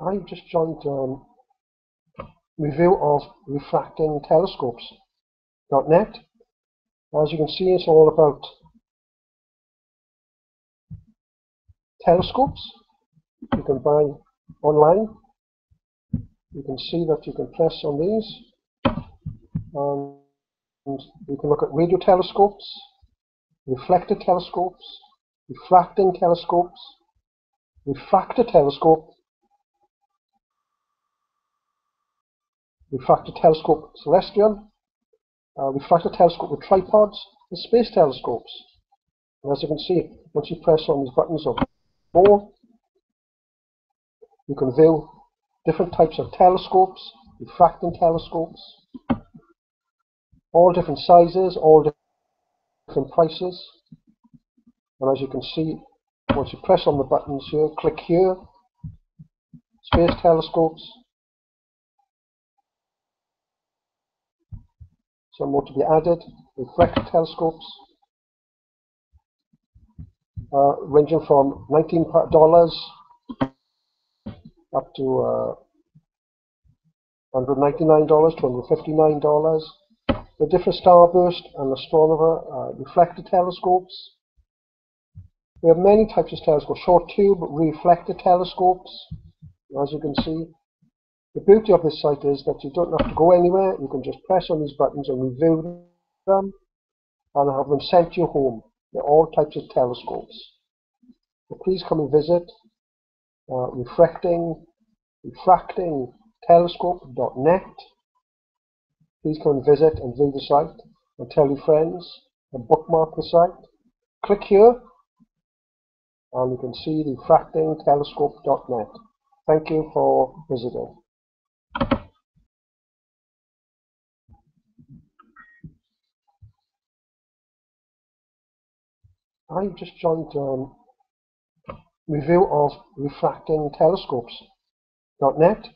I've just joined um, review of refracting telescopes.net. As you can see, it's all about telescopes you can buy online. You can see that you can press on these and you can look at radio telescopes, reflector telescopes, refracting telescopes, refractor telescope, refractor telescope celestial, uh, refractor telescope with tripods, and space telescopes. And as you can see, once you press on these buttons of more, you can view different types of telescopes, refracting telescopes, all different sizes, all different prices. And as you can see, once you press on the buttons here, click here, space telescopes, some more to be added, reflector telescopes, uh, ranging from $19 up to uh, $199, to $259. The different starburst and astronomer uh, reflector telescopes. We have many types of telescopes, short tube reflector telescopes, as you can see. The beauty of this site is that you don't have to go anywhere, you can just press on these buttons and review them and have them sent to your home. They're all types of telescopes. So please come and visit uh, refracting, refracting telescope.net. Please come and visit and view the site and tell your friends and bookmark the site. Click here and you can see refracting telescope.net. Thank you for visiting. I've just joined um, review of refracting telescopes.net